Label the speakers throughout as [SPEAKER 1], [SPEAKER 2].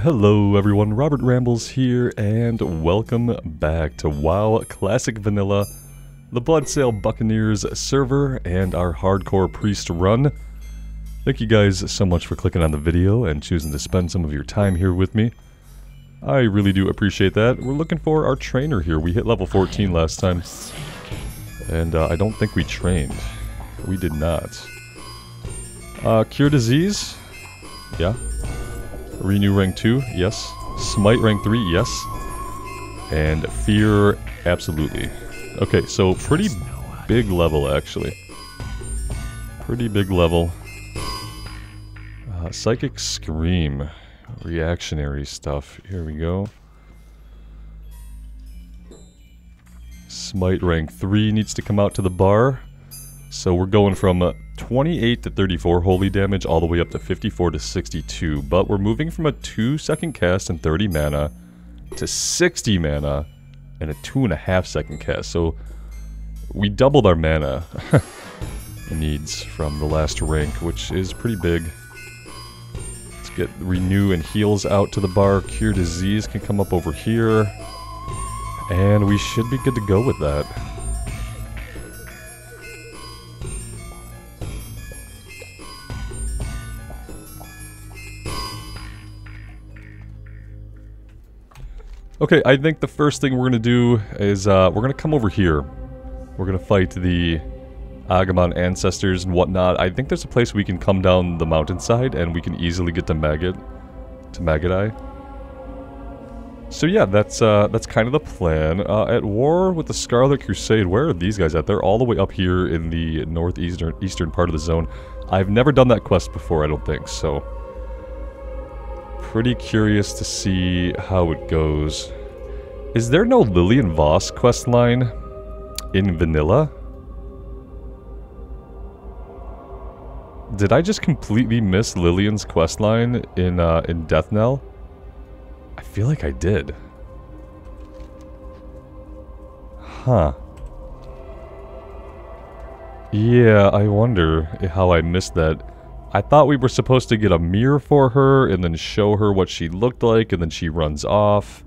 [SPEAKER 1] Hello everyone, Robert Rambles here, and welcome back to WoW Classic Vanilla, the Bloodsail Buccaneers server, and our Hardcore Priest run. Thank you guys so much for clicking on the video and choosing to spend some of your time here with me. I really do appreciate that. We're looking for our trainer here. We hit level 14 last time, and uh, I don't think we trained. We did not. Uh, cure disease? Yeah, Renew rank 2, yes. Smite rank 3, yes. And Fear, absolutely. Okay, so pretty big level, actually. Pretty big level. Uh, Psychic Scream. Reactionary stuff. Here we go. Smite rank 3 needs to come out to the bar. So we're going from uh, 28 to 34 holy damage all the way up to 54 to 62. But we're moving from a 2 second cast and 30 mana to 60 mana and a 2.5 second cast. So we doubled our mana needs from the last rank, which is pretty big. Let's get Renew and Heals out to the bar. Cure Disease can come up over here. And we should be good to go with that. Okay, I think the first thing we're going to do is uh, we're going to come over here. We're going to fight the Agamand ancestors and whatnot. I think there's a place we can come down the mountainside and we can easily get to Maggot, to Maggot So yeah, that's uh, that's kind of the plan. Uh, at war with the Scarlet Crusade, where are these guys at? They're all the way up here in the northeastern eastern part of the zone. I've never done that quest before, I don't think, so pretty curious to see how it goes. Is there no Lillian Voss questline in vanilla? Did I just completely miss Lillian's questline in uh, in Deathknell? I feel like I did. Huh. Yeah, I wonder how I missed that. I thought we were supposed to get a mirror for her and then show her what she looked like and then she runs off.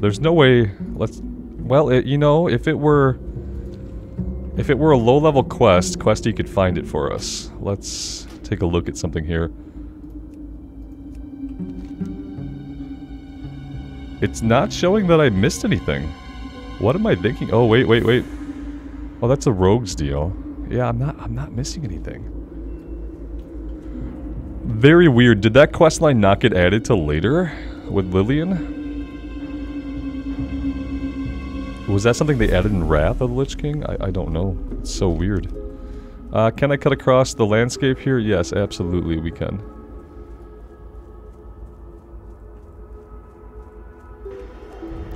[SPEAKER 1] There's no way, let's, well, it, you know, if it were, if it were a low-level quest, Questie could find it for us. Let's take a look at something here. It's not showing that I missed anything. What am I thinking? Oh, wait, wait, wait. Oh, that's a rogue's deal. Yeah, I'm not I'm not missing anything. Very weird. Did that quest line not get added to later with Lillian? Was that something they added in Wrath of the Lich King? I, I don't know. It's so weird. Uh, can I cut across the landscape here? Yes, absolutely we can.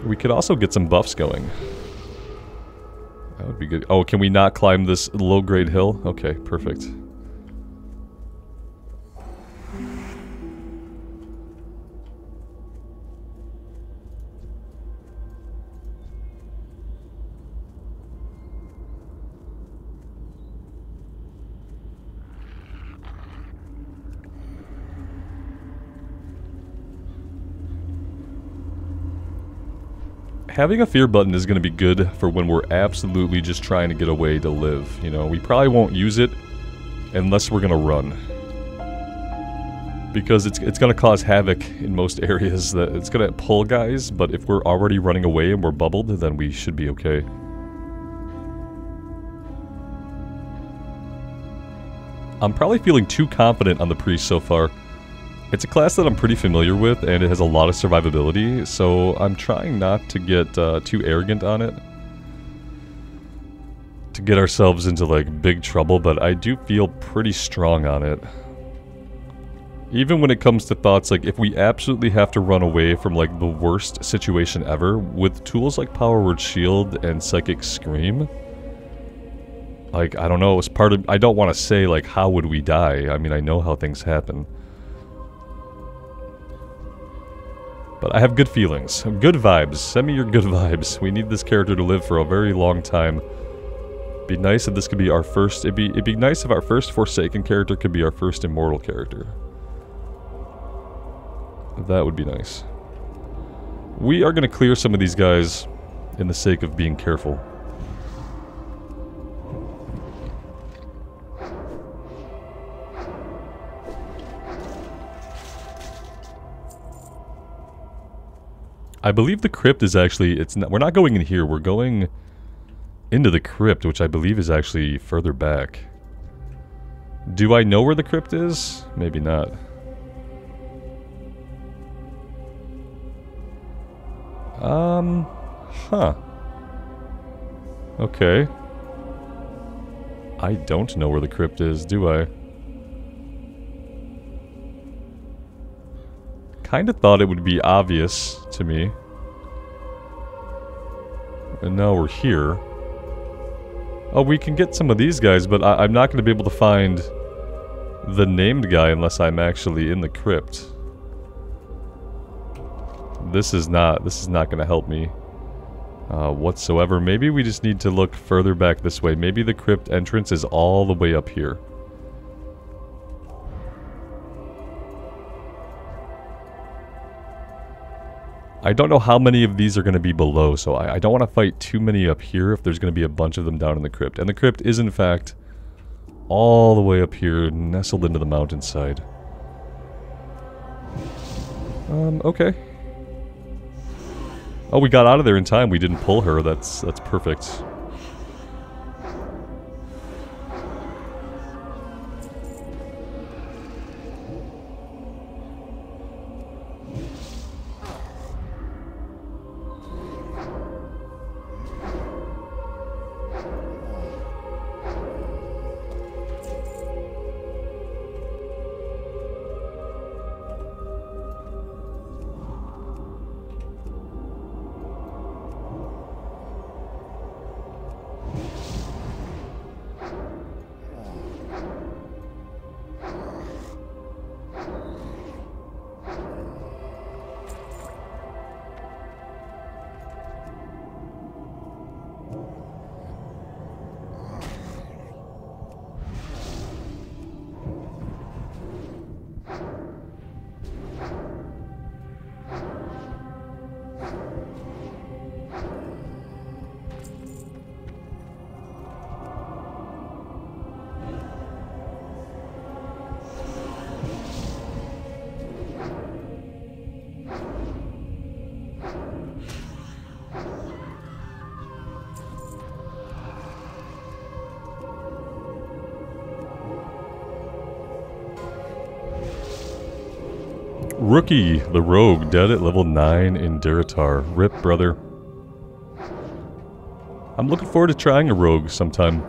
[SPEAKER 1] We could also get some buffs going. That would be good. Oh, can we not climb this low-grade hill? Okay, perfect. Having a fear button is going to be good for when we're absolutely just trying to get away to live. You know, we probably won't use it unless we're going to run. Because it's, it's going to cause havoc in most areas. That It's going to pull guys, but if we're already running away and we're bubbled, then we should be okay. I'm probably feeling too confident on the priest so far. It's a class that I'm pretty familiar with, and it has a lot of survivability, so I'm trying not to get uh, too arrogant on it. To get ourselves into, like, big trouble, but I do feel pretty strong on it. Even when it comes to thoughts like, if we absolutely have to run away from, like, the worst situation ever, with tools like Power Word Shield and Psychic Scream, like, I don't know, it's part of, I don't want to say, like, how would we die? I mean, I know how things happen. But I have good feelings. Good vibes. Send me your good vibes. We need this character to live for a very long time. Be nice if this could be our first... It'd be, it'd be nice if our first Forsaken character could be our first Immortal character. That would be nice. We are going to clear some of these guys in the sake of being careful. I believe the crypt is actually, it's not, we're not going in here, we're going into the crypt, which I believe is actually further back. Do I know where the crypt is? Maybe not. Um, huh. Okay. I don't know where the crypt is, do I? Kinda thought it would be obvious to me. And now we're here. Oh, we can get some of these guys, but I am not going to be able to find the named guy unless I'm actually in the crypt. This is not, this is not going to help me uh, whatsoever. Maybe we just need to look further back this way. Maybe the crypt entrance is all the way up here. I don't know how many of these are going to be below, so I, I don't want to fight too many up here if there's going to be a bunch of them down in the crypt. And the crypt is, in fact, all the way up here, nestled into the mountainside. Um, okay. Oh, we got out of there in time. We didn't pull her. That's that's perfect. Rookie, the rogue, dead at level 9 in Durotar. Rip, brother. I'm looking forward to trying a rogue sometime.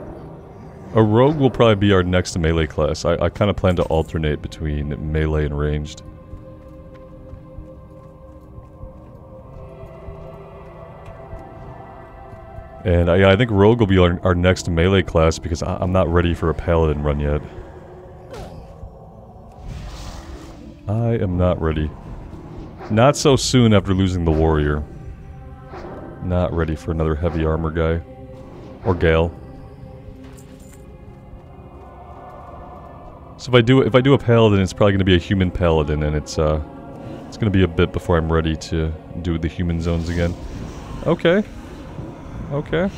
[SPEAKER 1] A rogue will probably be our next melee class. I, I kind of plan to alternate between melee and ranged. And I, I think rogue will be our, our next melee class because I, I'm not ready for a paladin run yet. I am not ready. Not so soon after losing the warrior. Not ready for another heavy armor guy. Or Gale. So if I do if I do a paladin, it's probably going to be a human paladin, and it's uh, it's going to be a bit before I'm ready to do the human zones again. Okay. Okay.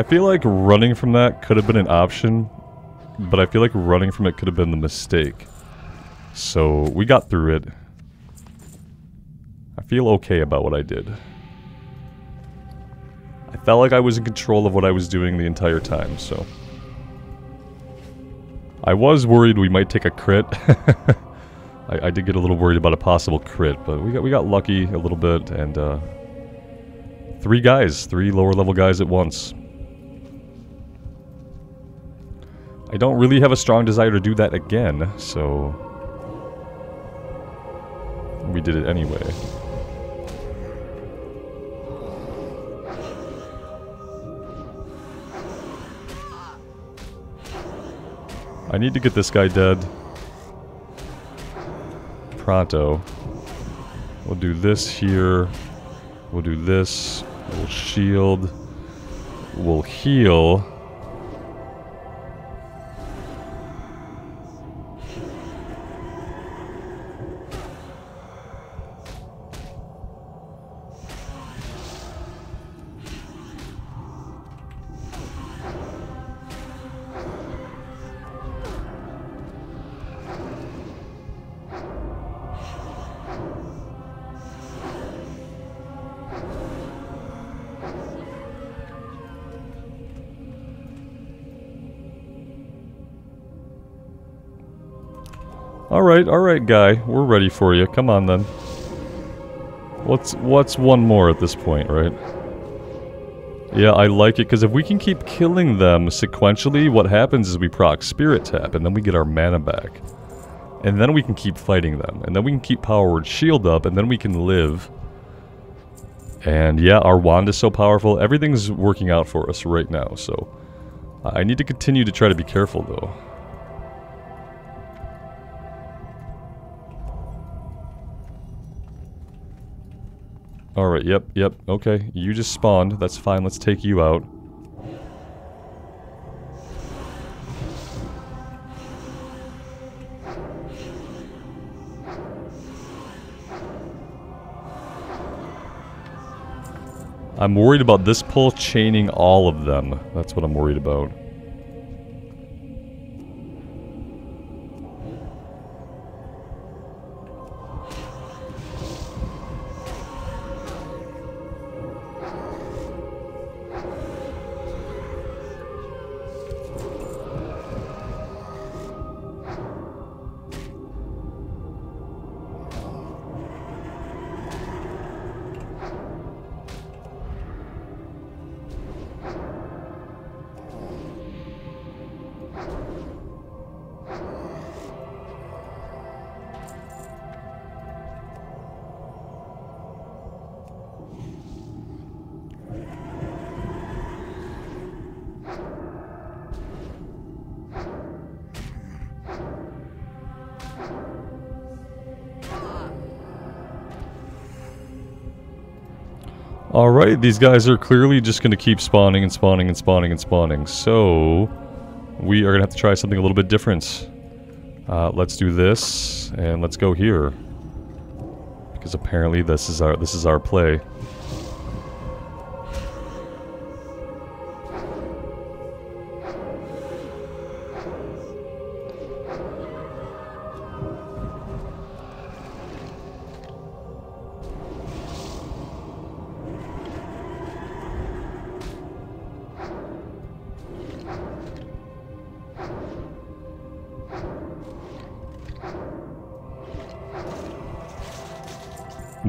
[SPEAKER 1] I feel like running from that could have been an option, but I feel like running from it could have been the mistake. So, we got through it. I feel okay about what I did. I felt like I was in control of what I was doing the entire time, so... I was worried we might take a crit. I, I, did get a little worried about a possible crit, but we got we got lucky a little bit, and uh, three guys, three lower level guys at once. I don't really have a strong desire to do that again, so... we did it anyway. I need to get this guy dead. Pronto. We'll do this here. We'll do this. We'll shield. We'll heal. Alright, alright guy. We're ready for you. Come on then. What's what's one more at this point, right? Yeah, I like it, because if we can keep killing them sequentially, what happens is we proc Spirit Tap, and then we get our mana back. And then we can keep fighting them. And then we can keep Power Word Shield up, and then we can live. And yeah, our wand is so powerful. Everything's working out for us right now, so... I need to continue to try to be careful, though. Alright, yep, yep, okay. You just spawned. That's fine, let's take you out. I'm worried about this pull chaining all of them. That's what I'm worried about. These guys are clearly just going to keep spawning and spawning and spawning and spawning. So, we are going to have to try something a little bit different. Uh, let's do this, and let's go here. Because apparently this is our this is our play.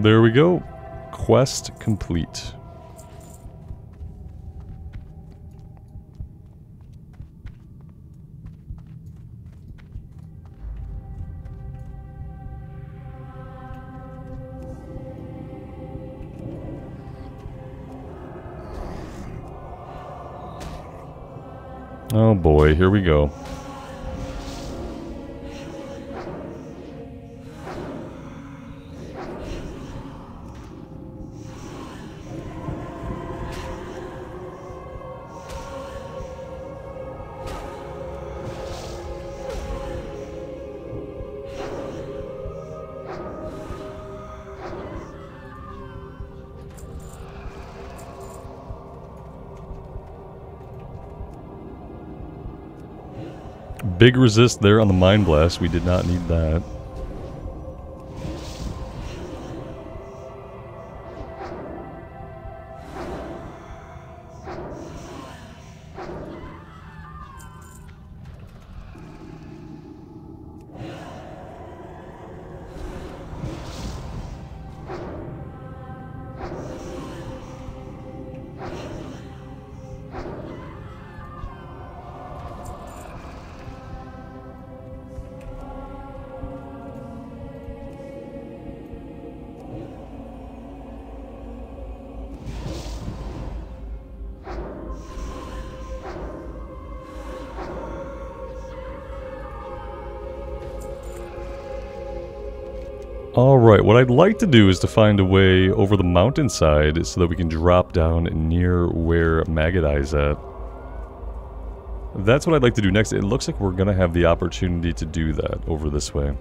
[SPEAKER 1] There we go. Quest complete. Oh boy, here we go. Big resist there on the Mind Blast. We did not need that. Alright, what I'd like to do is to find a way over the mountainside so that we can drop down near where Maggot Eye's at. That's what I'd like to do next. It looks like we're going to have the opportunity to do that over this way.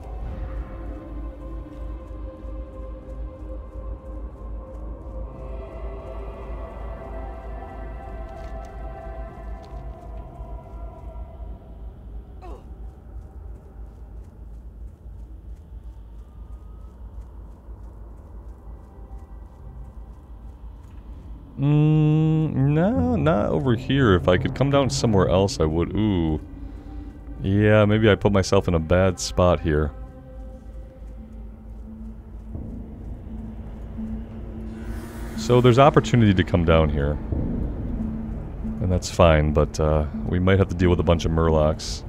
[SPEAKER 1] Mm, no, not over here. If I could come down somewhere else, I would. Ooh. Yeah, maybe I put myself in a bad spot here. So there's opportunity to come down here. And that's fine, but uh, we might have to deal with a bunch of murlocs.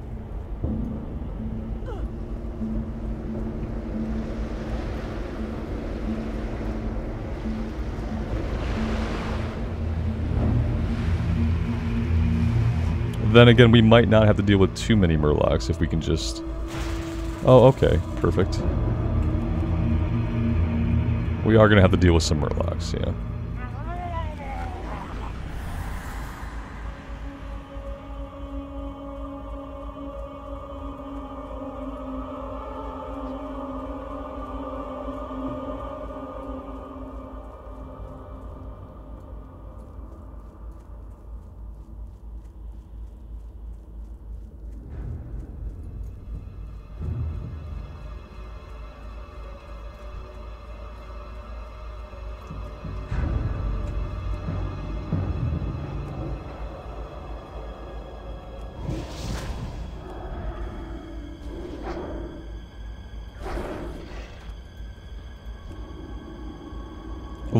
[SPEAKER 1] Then again, we might not have to deal with too many Murlocs if we can just... Oh, okay. Perfect. We are going to have to deal with some Murlocs, yeah.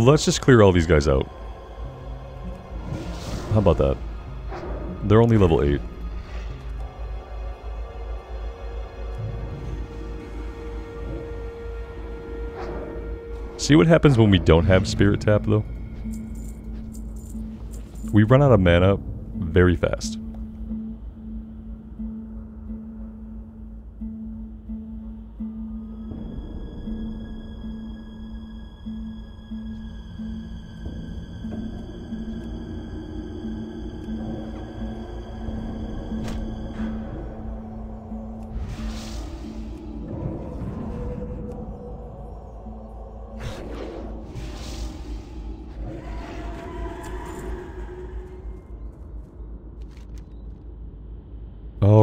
[SPEAKER 1] Let's just clear all these guys out. How about that? They're only level 8. See what happens when we don't have Spirit Tap, though? We run out of mana very fast.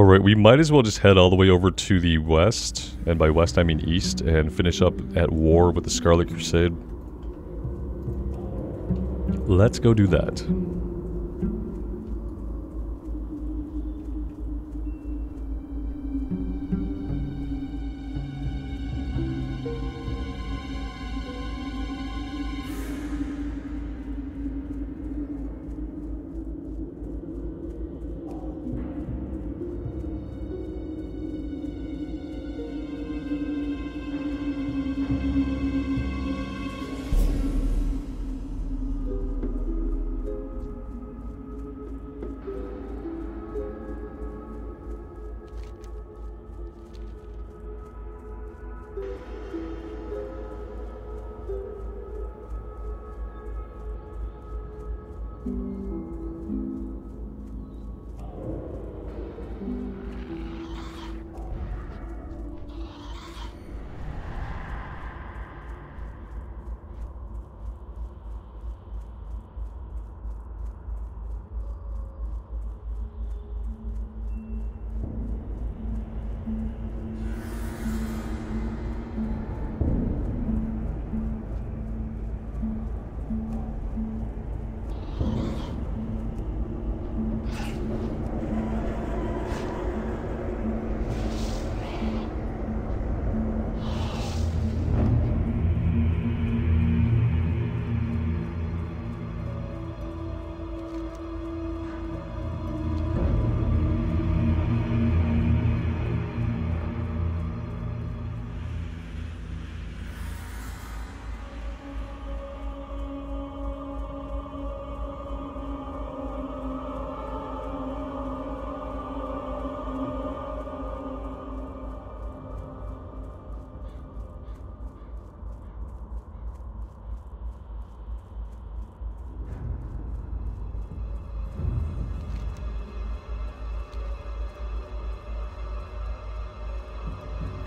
[SPEAKER 1] Alright, we might as well just head all the way over to the west, and by west I mean east, and finish up at war with the Scarlet Crusade. Let's go do that.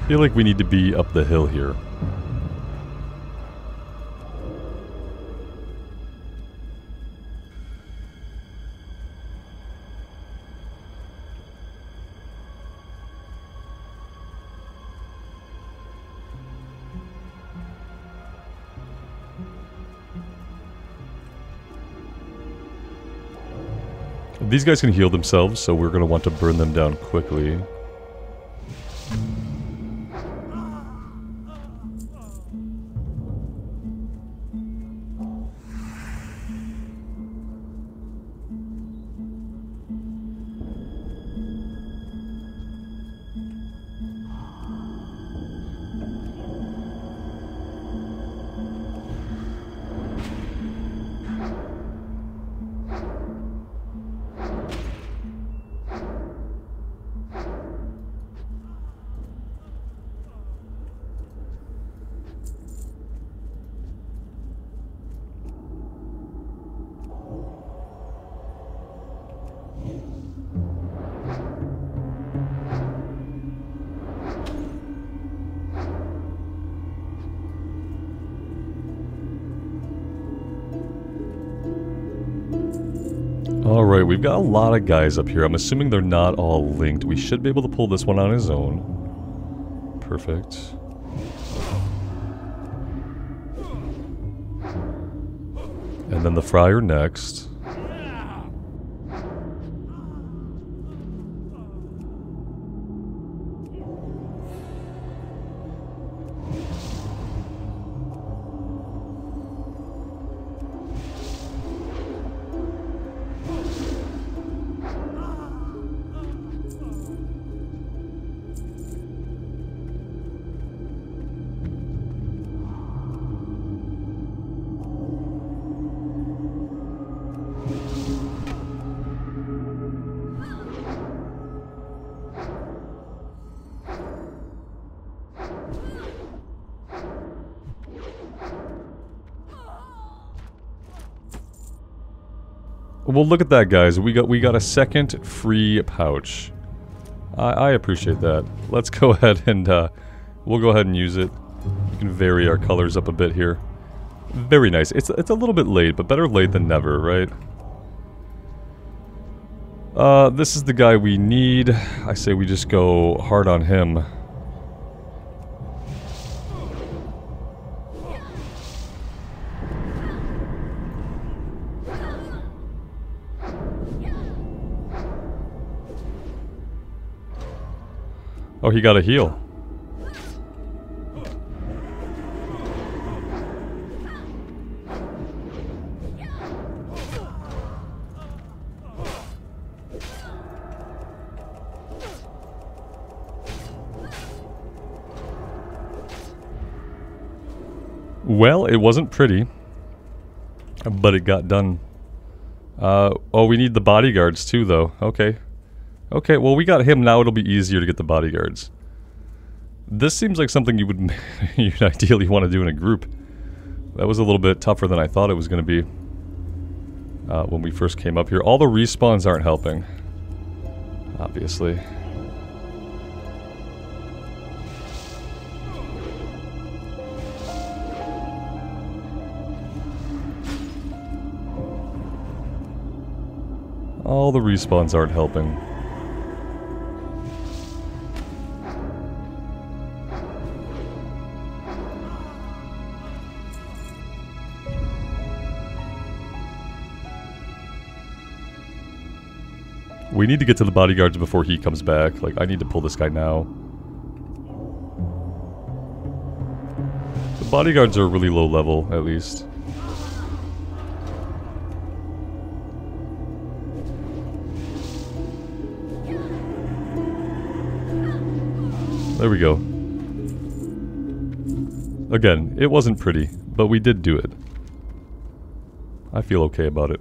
[SPEAKER 1] Feel like we need to be up the hill here. These guys can heal themselves, so we're going to want to burn them down quickly. Alright, we've got a lot of guys up here. I'm assuming they're not all linked. We should be able to pull this one on his own. Perfect. And then the Friar next. Well, look at that, guys. We got we got a second free pouch. I, I appreciate that. Let's go ahead and uh, we'll go ahead and use it. We can vary our colors up a bit here. Very nice. It's it's a little bit late, but better late than never, right? Uh, this is the guy we need. I say we just go hard on him. Oh, he got a heal. Well, it wasn't pretty, but it got done. Uh, oh, we need the bodyguards too, though. Okay. Okay, well we got him, now it'll be easier to get the bodyguards. This seems like something you would you'd ideally want to do in a group. That was a little bit tougher than I thought it was going to be uh, when we first came up here. All the respawns aren't helping, obviously. All the respawns aren't helping. We need to get to the bodyguards before he comes back. Like, I need to pull this guy now. The bodyguards are really low level, at least. There we go. Again, it wasn't pretty, but we did do it. I feel okay about it.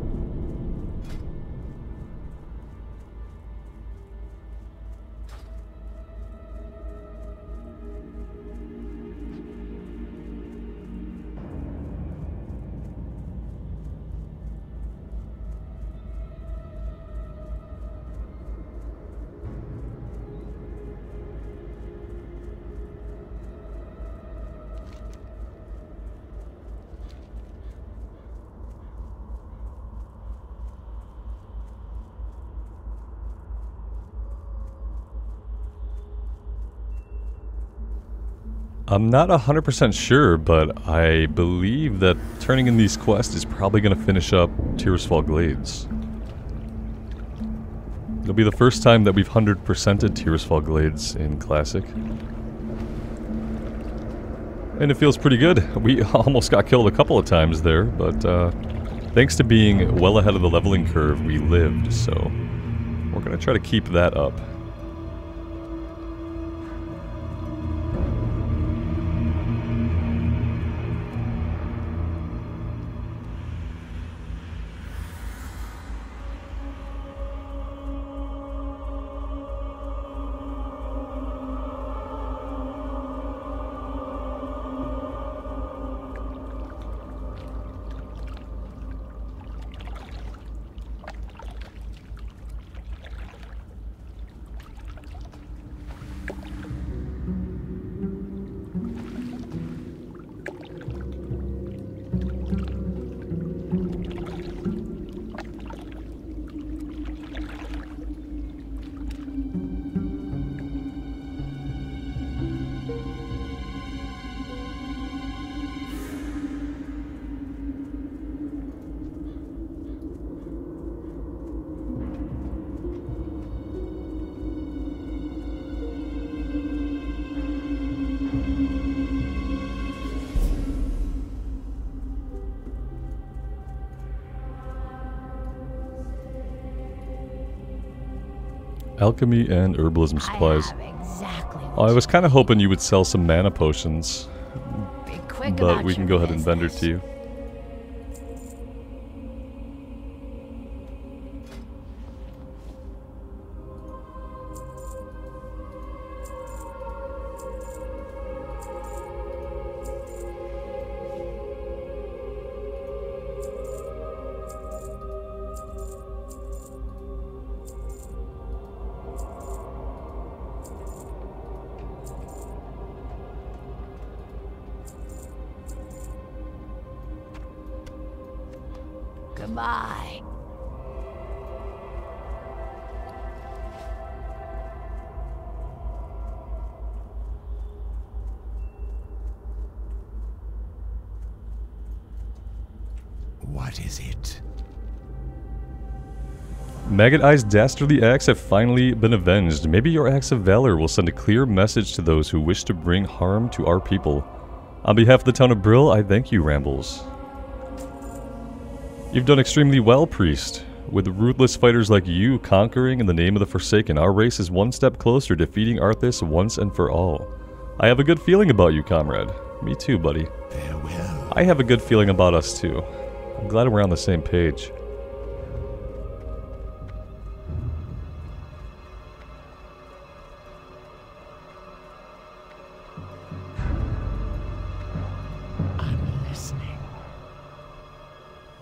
[SPEAKER 1] I'm not 100% sure, but I believe that turning in these quests is probably going to finish up Tirisfal Glades. It'll be the first time that we've 100%ed Tirisfal Glades in Classic. And it feels pretty good. We almost got killed a couple of times there, but uh, thanks to being well ahead of the leveling curve, we lived, so we're going to try to keep that up. Alchemy and herbalism supplies.
[SPEAKER 2] I, exactly
[SPEAKER 1] Oh, I was kind of hoping you would sell some mana potions, but we can go ahead and vendor to you.
[SPEAKER 2] Goodbye.
[SPEAKER 3] What is it?
[SPEAKER 1] Maggot Eye's dastardly acts have finally been avenged. Maybe your acts of valor will send a clear message to those who wish to bring harm to our people. On behalf of the town of Brill, I thank you, Rambles. You've done extremely well, Priest. With ruthless fighters like you conquering in the name of the Forsaken, our race is one step closer to defeating Arthas once and for all. I have a good feeling about you, comrade. Me too, buddy.
[SPEAKER 3] Farewell.
[SPEAKER 1] I have a good feeling about us too. I'm glad we're on the same page.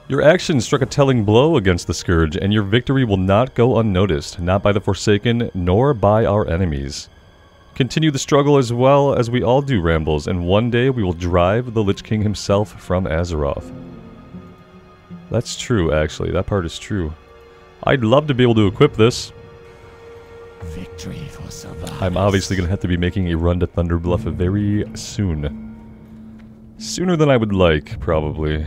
[SPEAKER 1] Your action struck a telling blow against the Scourge, and your victory will not go unnoticed, not by the Forsaken, nor by our enemies. Continue the struggle as well as we all do, Rambles, and one day we will drive the Lich King himself from Azeroth. That's true, actually. That part is true. I'd love to be able to equip this.
[SPEAKER 3] Victory for survival.
[SPEAKER 1] I'm obviously going to have to be making a run to Thunder Bluff very soon. Sooner than I would like, probably.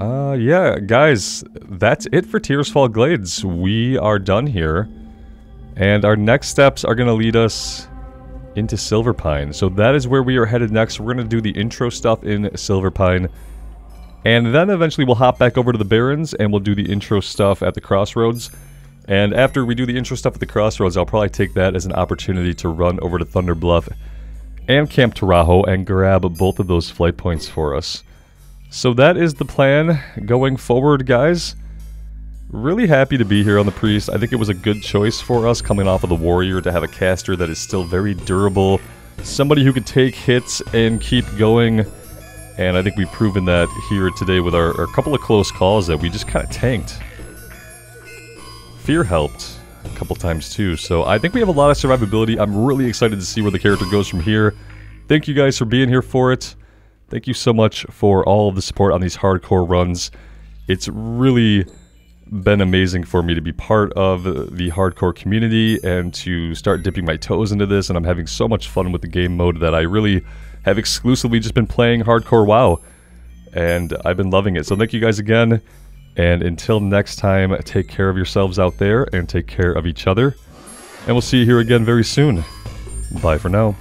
[SPEAKER 1] Uh, yeah, guys, that's it for Tirisfal Glades. We are done here. And our next steps are going to lead us into Silverpine. So that is where we are headed next. We're going to do the intro stuff in Silverpine. And then eventually we'll hop back over to the Barrens and we'll do the intro stuff at the Crossroads. And after we do the intro stuff at the Crossroads, I'll probably take that as an opportunity to run over to Thunder Bluff and Camp Taurajo and grab both of those flight points for us. So that is the plan going forward, guys. Really happy to be here on the Priest. I think it was a good choice for us coming off of the Warrior to have a caster that is still very durable. Somebody who could take hits and keep going. And I think we've proven that here today with our, our couple of close calls that we just kind of tanked. Fear helped a couple times too, so I think we have a lot of survivability. I'm really excited to see where the character goes from here. Thank you guys for being here for it. Thank you so much for all of the support on these hardcore runs. It's really been amazing for me to be part of the hardcore community and to start dipping my toes into this. And I'm having so much fun with the game mode that I really have exclusively just been playing hardcore WoW. And I've been loving it. So thank you guys again. And until next time, take care of yourselves out there and take care of each other. And we'll see you here again very soon. Bye for now.